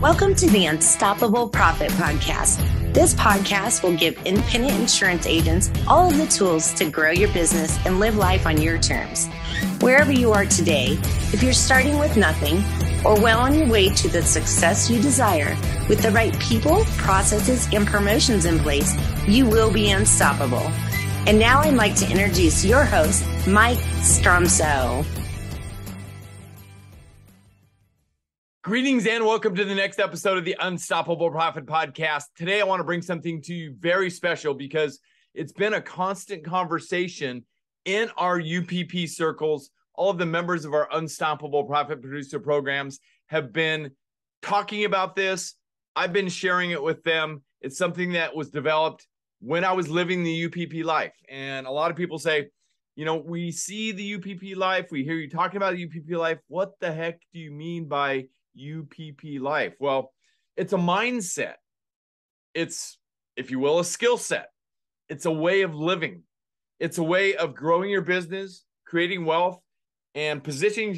Welcome to the Unstoppable Profit Podcast. This podcast will give independent insurance agents all of the tools to grow your business and live life on your terms. Wherever you are today, if you're starting with nothing or well on your way to the success you desire, with the right people, processes, and promotions in place, you will be unstoppable. And now I'd like to introduce your host, Mike Stromsoe. Greetings and welcome to the next episode of the Unstoppable Profit Podcast. Today, I want to bring something to you very special because it's been a constant conversation in our UPP circles. All of the members of our Unstoppable Profit Producer programs have been talking about this. I've been sharing it with them. It's something that was developed when I was living the UPP life. And a lot of people say, you know, we see the UPP life, we hear you talking about the UPP life. What the heck do you mean by UPP life? Well, it's a mindset. It's, if you will, a skill set. It's a way of living. It's a way of growing your business, creating wealth, and positioning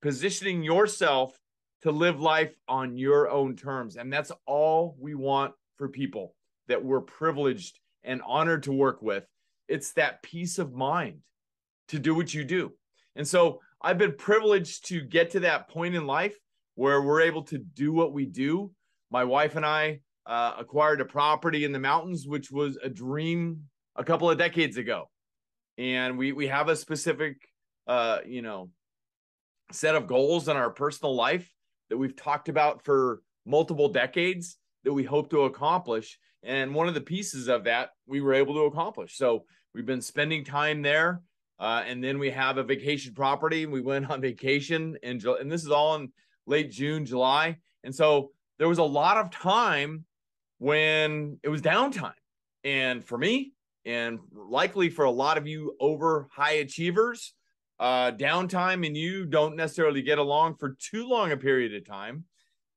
positioning yourself to live life on your own terms. And that's all we want for people that we're privileged and honored to work with. It's that peace of mind to do what you do. And so I've been privileged to get to that point in life where we're able to do what we do. My wife and I uh, acquired a property in the mountains, which was a dream a couple of decades ago, and we we have a specific, uh, you know, set of goals in our personal life that we've talked about for multiple decades that we hope to accomplish. And one of the pieces of that we were able to accomplish. So we've been spending time there. Uh, and then we have a vacation property. We went on vacation in, July, and this is all in late June, July. And so there was a lot of time when it was downtime. And for me, and likely for a lot of you over high achievers, uh, downtime and you don't necessarily get along for too long a period of time.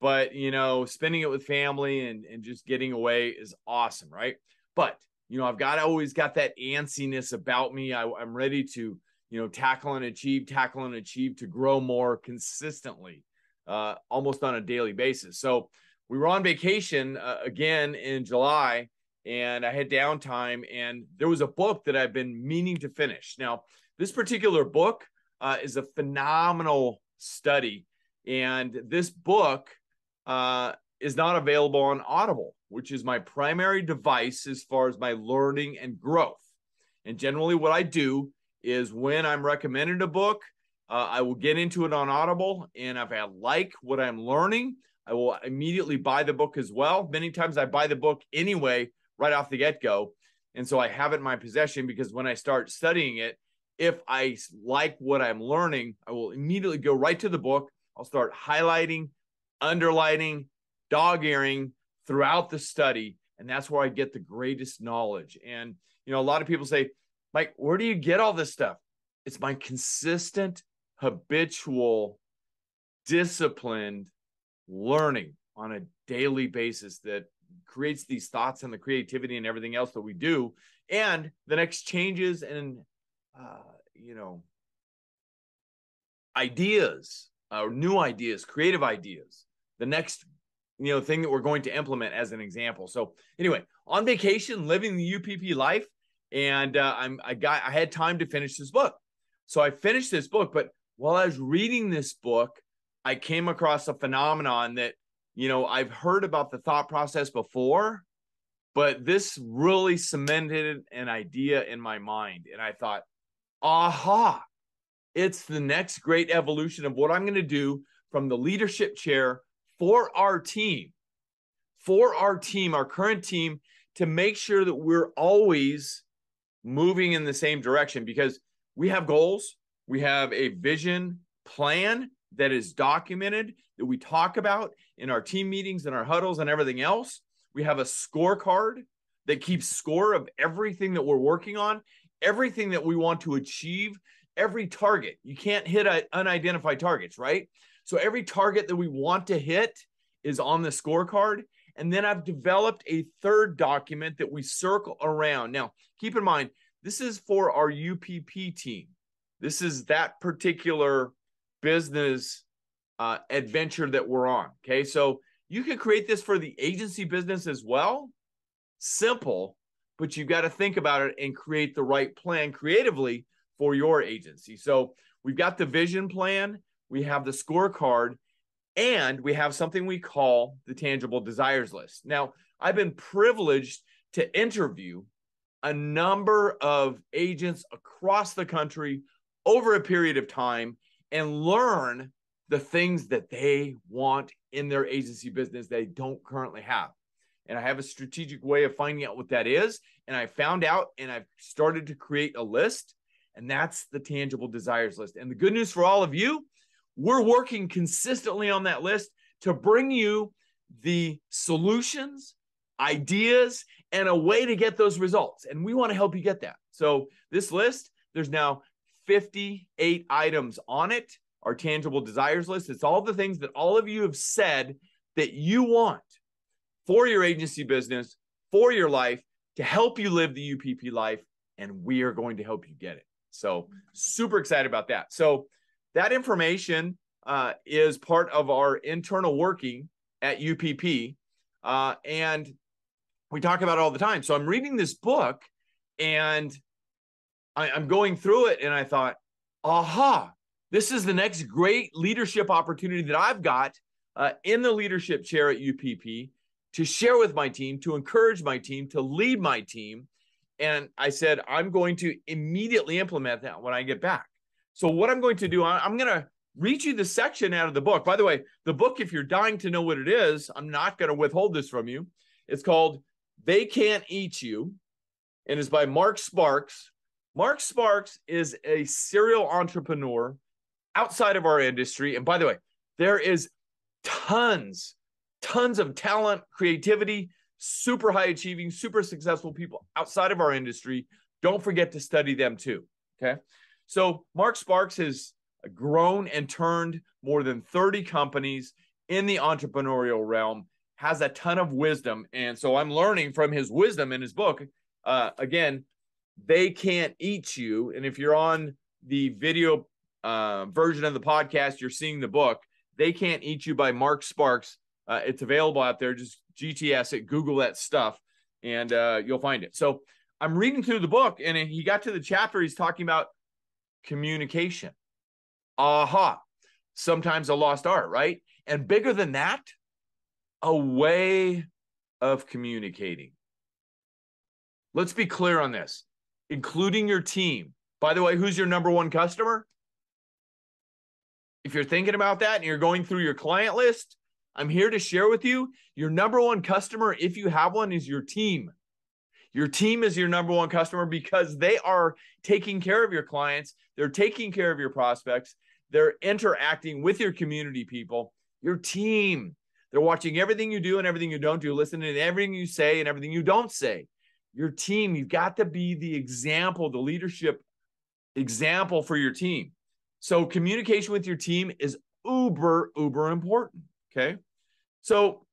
But, you know, spending it with family and, and just getting away is awesome, right? But, you know, I've got always got that antsiness about me. I, I'm ready to, you know, tackle and achieve, tackle and achieve to grow more consistently uh, almost on a daily basis. So we were on vacation uh, again in July and I had downtime and there was a book that I've been meaning to finish. Now, this particular book uh, is a phenomenal study and this book uh, is not available on Audible, which is my primary device as far as my learning and growth. And generally, what I do is when I'm recommended a book, uh, I will get into it on Audible, and if I like what I'm learning, I will immediately buy the book as well. Many times I buy the book anyway, right off the get go. And so I have it in my possession because when I start studying it, if I like what I'm learning, I will immediately go right to the book. I'll start highlighting, underlining, dog earing throughout the study. And that's where I get the greatest knowledge. And, you know, a lot of people say, Mike, where do you get all this stuff? It's my consistent habitual, disciplined learning on a daily basis that creates these thoughts and the creativity and everything else that we do. And the next changes and uh, you know ideas uh, new ideas creative ideas the next you know thing that we're going to implement as an example. So anyway on vacation living the UPP life and uh, I'm I got I had time to finish this book. So I finished this book but while I was reading this book, I came across a phenomenon that, you know, I've heard about the thought process before, but this really cemented an idea in my mind. And I thought, aha, it's the next great evolution of what I'm going to do from the leadership chair for our team, for our team, our current team, to make sure that we're always moving in the same direction because we have goals, we have a vision plan that is documented that we talk about in our team meetings and our huddles and everything else. We have a scorecard that keeps score of everything that we're working on, everything that we want to achieve, every target. You can't hit unidentified targets, right? So every target that we want to hit is on the scorecard. And then I've developed a third document that we circle around. Now, keep in mind, this is for our UPP team. This is that particular business uh, adventure that we're on. Okay. So you can create this for the agency business as well. Simple, but you've got to think about it and create the right plan creatively for your agency. So we've got the vision plan, we have the scorecard, and we have something we call the tangible desires list. Now, I've been privileged to interview a number of agents across the country over a period of time and learn the things that they want in their agency business they don't currently have. And I have a strategic way of finding out what that is. And I found out and I've started to create a list, and that's the tangible desires list. And the good news for all of you, we're working consistently on that list to bring you the solutions, ideas, and a way to get those results. And we want to help you get that. So, this list, there's now 58 items on it, our tangible desires list. It's all the things that all of you have said that you want for your agency business, for your life, to help you live the UPP life. And we are going to help you get it. So, super excited about that. So, that information uh, is part of our internal working at UPP. Uh, and we talk about it all the time. So, I'm reading this book and I, I'm going through it, and I thought, aha, this is the next great leadership opportunity that I've got uh, in the leadership chair at UPP to share with my team, to encourage my team, to lead my team. And I said, I'm going to immediately implement that when I get back. So, what I'm going to do, I'm going to read you the section out of the book. By the way, the book, if you're dying to know what it is, I'm not going to withhold this from you. It's called They Can't Eat You, and it's by Marc Sparks. Marc Sparks is a serial entrepreneur outside of our industry. And by the way, there is tons tons of talent, creativity, super high achieving, super successful people outside of our industry. Don't forget to study them too. Okay. So Marc Sparks has grown and turned more than 30 companies in the entrepreneurial realm, has a ton of wisdom. And so I'm learning from his wisdom in his book. Uh, again, they can't eat you. And if you're on the video uh, version of the podcast, you're seeing the book. They Can't Eat You by Marc Sparks. Uh, it's available out there. Just GTS it, Google that stuff, and uh, you'll find it. So I'm reading through the book, and he got to the chapter. He's talking about communication. Aha! Sometimes a lost art, right? And bigger than that, a way of communicating. Let's be clear on this, including your team. By the way, who's your number one customer? If you're thinking about that and you're going through your client list, I'm here to share with you your number one customer, if you have one, is your team. Your team is your number one customer because they are taking care of your clients, they're taking care of your prospects, they're interacting with your community people, your team. They're watching everything you do and everything you don't do, listening to everything you say and everything you don't say. Your team, you've got to be the example, the leadership example for your team. So, communication with your team is uber, uber important. Okay. So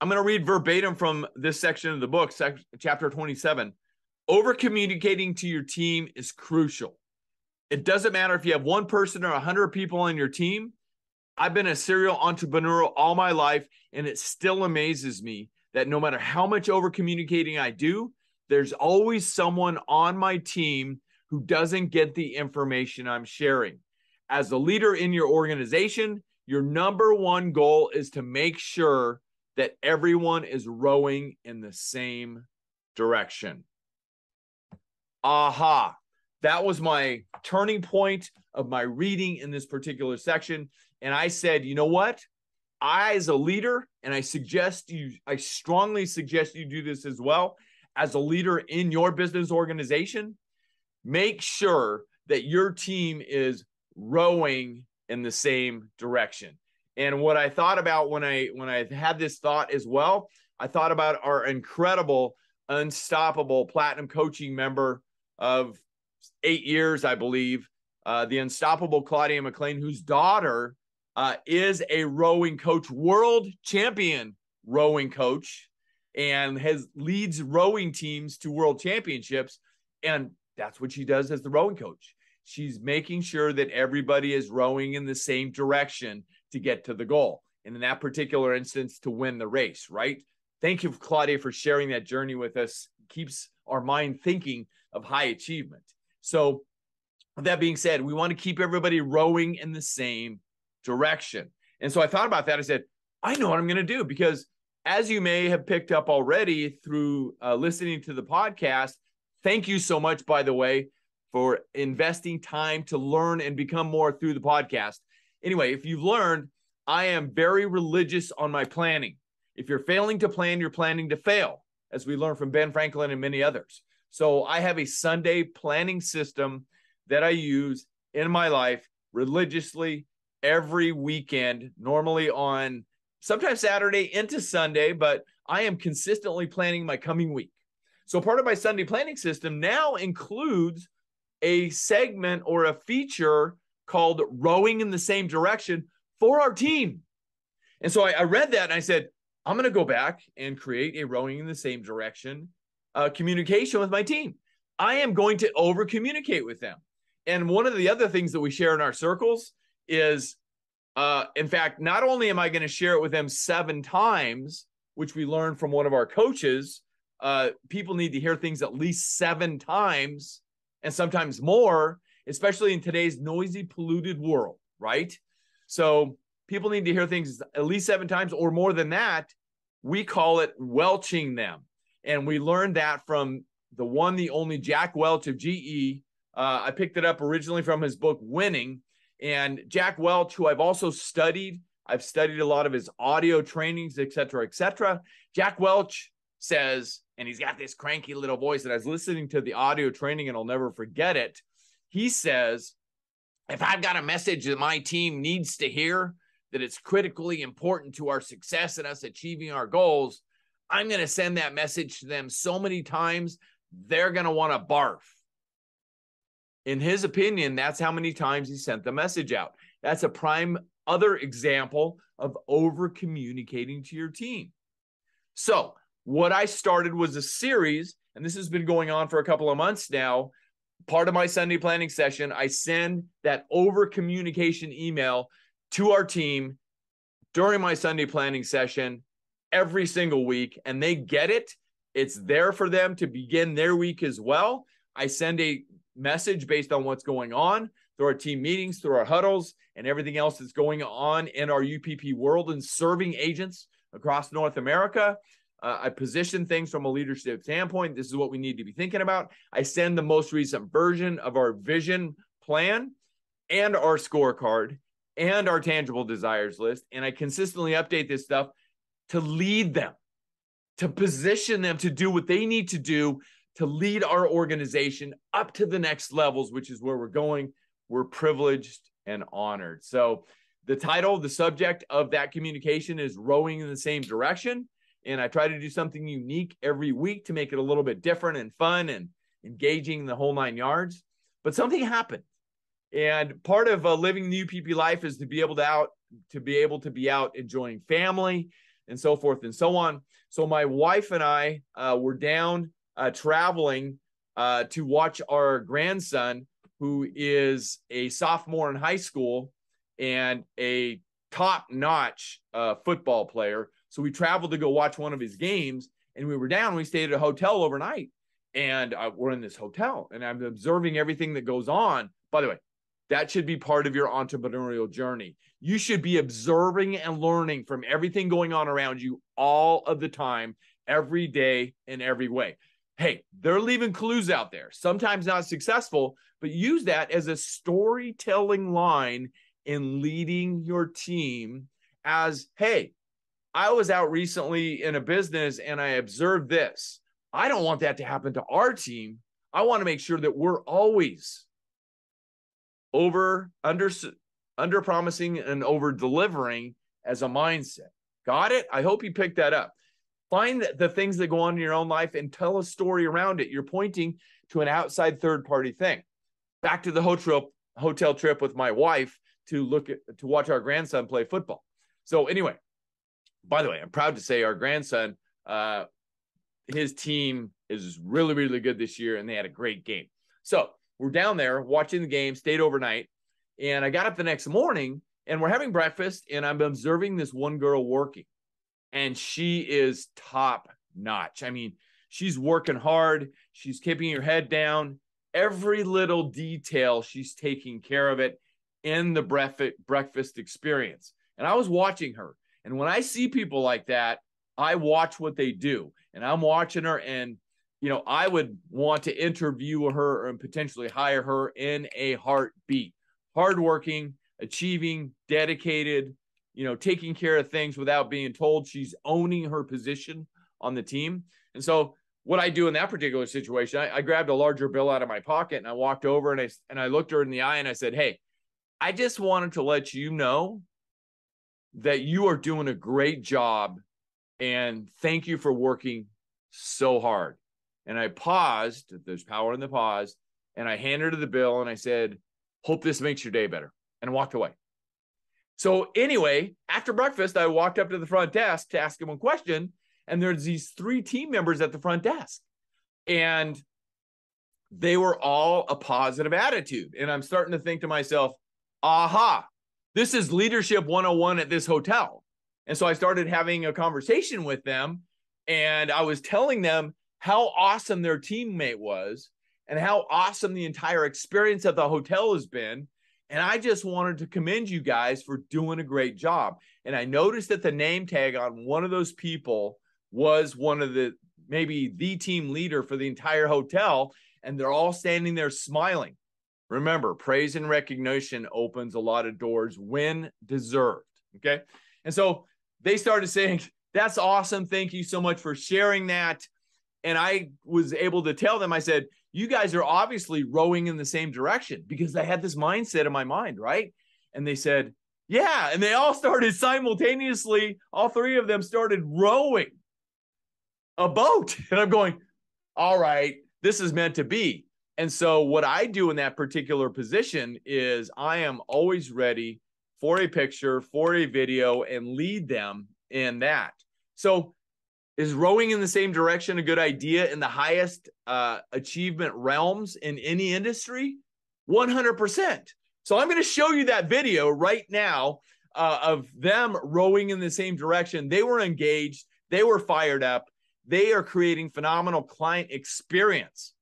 I'm going to read verbatim from this section of the book, sec- chapter 27. Over communicating to your team is crucial. It doesn't matter if you have one person or 100 people on your team. I've been a serial entrepreneur all my life, and it still amazes me that no matter how much over communicating I do, there's always someone on my team who doesn't get the information I'm sharing. As a leader in your organization, your number one goal is to make sure that everyone is rowing in the same direction. Aha. That was my turning point of my reading in this particular section. And I said, you know what? I, as a leader, and I suggest you, I strongly suggest you do this as well, as a leader in your business organization, make sure that your team is rowing in the same direction. And what I thought about when I when I had this thought as well, I thought about our incredible, unstoppable platinum coaching member of eight years, I believe, uh, the unstoppable Claudia McLean, whose daughter uh, is a rowing coach, world champion rowing coach, and has leads rowing teams to world championships. And that's what she does as the rowing coach. She's making sure that everybody is rowing in the same direction to get to the goal. And in that particular instance, to win the race, right? Thank you, Claudia, for sharing that journey with us. Keeps our mind thinking of high achievement. So, with that being said, we want to keep everybody rowing in the same direction. And so I thought about that. I said, I know what I'm going to do because, as you may have picked up already through uh, listening to the podcast, thank you so much, by the way, for investing time to learn and become more through the podcast. Anyway, if you've learned, I am very religious on my planning. If you're failing to plan, you're planning to fail, as we learned from Ben Franklin and many others. So I have a Sunday planning system that I use in my life religiously every weekend, normally on sometimes Saturday into Sunday, but I am consistently planning my coming week. So part of my Sunday planning system now includes a segment or a feature called Rowing in the Same Direction for our team. And so I, I read that and I said, I'm going to go back and create a Rowing in the Same Direction uh, communication with my team. I am going to over communicate with them. And one of the other things that we share in our circles is, uh, in fact, not only am I going to share it with them seven times, which we learned from one of our coaches, uh, people need to hear things at least seven times and sometimes more, especially in today's noisy, polluted world, right? So people need to hear things at least seven times or more than that. We call it welching them. And we learned that from the one, the only Jack Welch of GE. Uh, I picked it up originally from his book, Winning. And Jack Welch, who I've also studied, I've studied a lot of his audio trainings, et cetera, et cetera. Jack Welch says, and he's got this cranky little voice that I was listening to the audio training and I'll never forget it. He says, if I've got a message that my team needs to hear, that it's critically important to our success and us achieving our goals, I'm going to send that message to them so many times, they're going to want to barf. In his opinion, that's how many times he sent the message out. That's a prime other example of over communicating to your team. So, what I started was a series, and this has been going on for a couple of months now. Part of my Sunday planning session, I send that over communication email to our team during my Sunday planning session every single week, and they get it. It's there for them to begin their week as well. I send a message based on what's going on through our team meetings, through our huddles, and everything else that's going on in our UPP world and serving agents across North America. Uh, I position things from a leadership standpoint. This is what we need to be thinking about. I send the most recent version of our vision plan and our scorecard and our tangible desires list. And I consistently update this stuff to lead them, to position them to do what they need to do to lead our organization up to the next levels, which is where we're going. We're privileged and honored. So, the title, the subject of that communication is Rowing in the Same Direction and I try to do something unique every week to make it a little bit different and fun and engaging the whole nine yards. But something happened, and part of uh, living the UPP life is to be able to out to be able to be out enjoying family and so forth and so on. So my wife and I uh, were down uh, traveling uh, to watch our grandson, who is a sophomore in high school and a top-notch uh, football player so we traveled to go watch one of his games, and we were down. We stayed at a hotel overnight, and uh, we're in this hotel, and I'm observing everything that goes on. By the way, that should be part of your entrepreneurial journey. You should be observing and learning from everything going on around you all of the time, every day, in every way. Hey, they're leaving clues out there, sometimes not successful, but use that as a storytelling line in leading your team as hey, I was out recently in a business and I observed this. I don't want that to happen to our team. I want to make sure that we're always over under under promising and over delivering as a mindset. Got it? I hope you picked that up. Find the things that go on in your own life and tell a story around it. You're pointing to an outside third party thing. Back to the hotel hotel trip with my wife to look at to watch our grandson play football. So anyway, by the way, I'm proud to say our grandson, uh, his team is really, really good this year, and they had a great game. So we're down there watching the game, stayed overnight, and I got up the next morning and we're having breakfast, and I'm observing this one girl working, and she is top notch. I mean, she's working hard, she's keeping her head down. Every little detail, she's taking care of it in the breakfast experience. And I was watching her. And when I see people like that, I watch what they do. And I'm watching her, and you know, I would want to interview her and potentially hire her in a heartbeat. Hardworking, achieving, dedicated, you know, taking care of things without being told. She's owning her position on the team. And so what I do in that particular situation, I, I, grabbed a larger bill out of my pocket and I walked over and I and I looked her in the eye and I said, Hey, I just wanted to let you know that you are doing a great job and thank you for working so hard. And I paused, there's power in the pause, and I handed her the bill and I said, Hope this makes your day better, and walked away. So, anyway, after breakfast, I walked up to the front desk to ask him a question. And there's these three team members at the front desk. And they were all a positive attitude. And I'm starting to think to myself, aha, this is leadership 101 at this hotel. And so I started having a conversation with them and I was telling them how awesome their teammate was and how awesome the entire experience at the hotel has been. And I just wanted to commend you guys for doing a great job. And I noticed that the name tag on one of those people was one of the maybe the team leader for the entire hotel. And they're all standing there smiling. Remember, praise and recognition opens a lot of doors when deserved. Okay. And so they started saying, That's awesome. Thank you so much for sharing that. And I was able to tell them, I said, You guys are obviously rowing in the same direction because I had this mindset in my mind, right? And they said, Yeah. And they all started simultaneously, all three of them started rowing a boat. And I'm going, All right, this is meant to be. And so, what I do in that particular position is I am always ready for a picture, for a video, and lead them in that. So, is rowing in the same direction a good idea in the highest uh, achievement realms in any industry? 100%. So, I'm going to show you that video right now uh, of them rowing in the same direction. They were engaged, they were fired up, they are creating phenomenal client experience,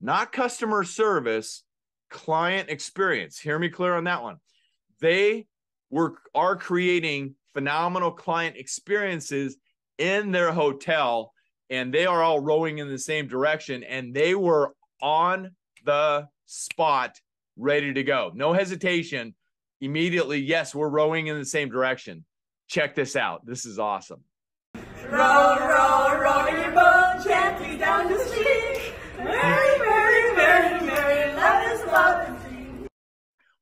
not customer service, client experience. Hear me clear on that one they were are creating phenomenal client experiences in their hotel and they are all rowing in the same direction and they were on the spot ready to go. No hesitation. Immediately yes we're rowing in the same direction. Check this out. This is awesome. Row row row your boat gently down the stream. Merry merry merry merry let us love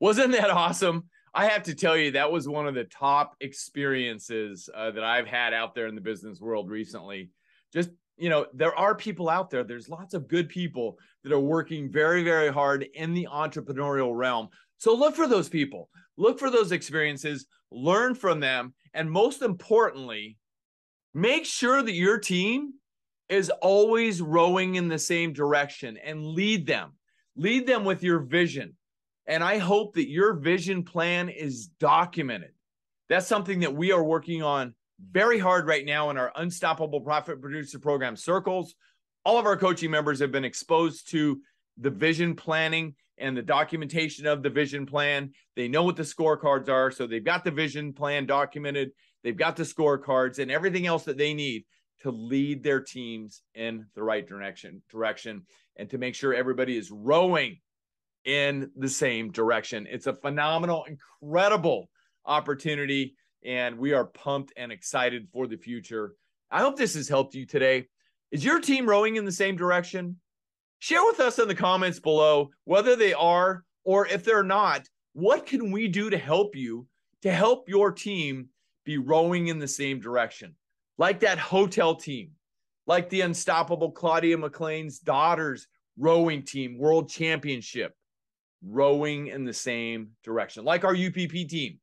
wasn't that awesome I have to tell you, that was one of the top experiences uh, that I've had out there in the business world recently. Just, you know, there are people out there, there's lots of good people that are working very, very hard in the entrepreneurial realm. So look for those people, look for those experiences, learn from them. And most importantly, make sure that your team is always rowing in the same direction and lead them. Lead them with your vision and I hope that your vision plan is documented. That's something that we are working on very hard right now in our Unstoppable Profit Producer Program circles. All of our coaching members have been exposed to the vision planning and the documentation of the vision plan. They know what the scorecards are. So they've got the vision plan documented, they've got the scorecards and everything else that they need to lead their teams in the right direction direction and to make sure everybody is rowing in the same direction. It's a phenomenal, incredible opportunity, and we are pumped and excited for the future. I hope this has helped you today. Is your team rowing in the same direction? Share with us in the comments below whether they are or if they're not, what can we do to help you to help your team be rowing in the same direction? Like that hotel team, like the unstoppable Claudia McLean's daughters rowing team world championship rowing in the same direction, like our UPP team,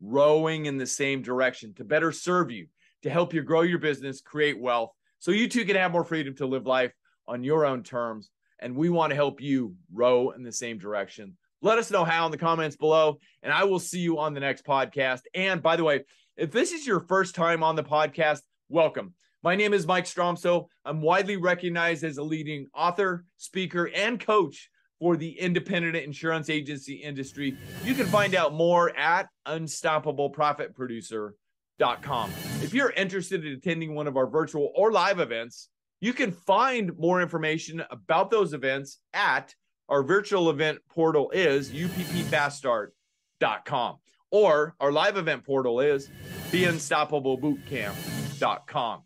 rowing in the same direction to better serve you, to help you grow your business, create wealth, so you too can have more freedom to live life on your own terms. And we want to help you row in the same direction. Let us know how in the comments below, and I will see you on the next podcast. And by the way, if this is your first time on the podcast, welcome. My name is Mike Stromsoe. I'm widely recognized as a leading author, speaker, and coach for the independent insurance agency industry. You can find out more at unstoppableprofitproducer.com. If you're interested in attending one of our virtual or live events, you can find more information about those events at our virtual event portal is uppfaststart.com or our live event portal is beunstoppablebootcamp.com.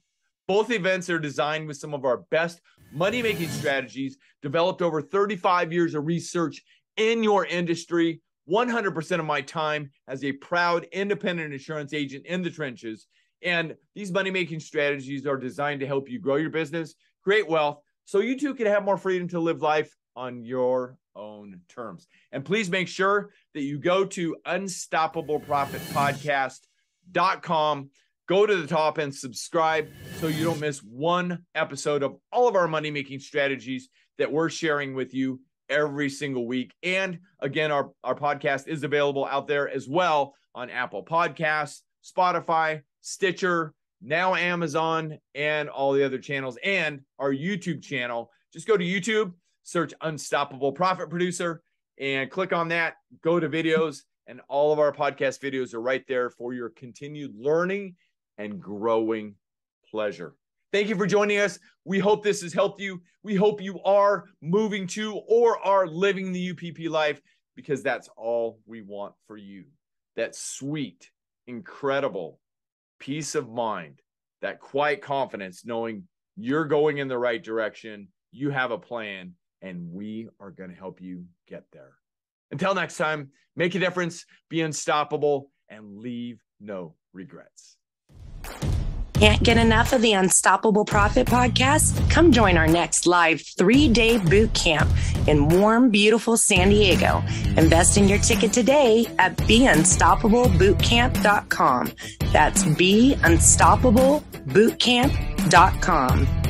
Both events are designed with some of our best money making strategies, developed over 35 years of research in your industry. 100% of my time as a proud independent insurance agent in the trenches. And these money making strategies are designed to help you grow your business, create wealth, so you too can have more freedom to live life on your own terms. And please make sure that you go to unstoppableprofitpodcast.com go to the top and subscribe so you don't miss one episode of all of our money making strategies that we're sharing with you every single week. And again, our, our podcast is available out there as well on Apple Podcasts, Spotify, Stitcher, now Amazon, and all the other channels, and our YouTube channel. Just go to YouTube, search Unstoppable Profit Producer, and click on that. Go to videos, and all of our podcast videos are right there for your continued learning and growing pleasure. Thank you for joining us. We hope this has helped you. We hope you are moving to or are living the UPP life because that's all we want for you. That sweet, incredible peace of mind, that quiet confidence knowing you're going in the right direction, you have a plan, and we are going to help you get there. Until next time, make a difference, be unstoppable, and leave no regrets. Can't get enough of the Unstoppable Profit podcast? Come join our next live three day boot camp in warm, beautiful San Diego. Invest in your ticket today at beunstoppablebootcamp.com. That's beunstoppablebootcamp.com.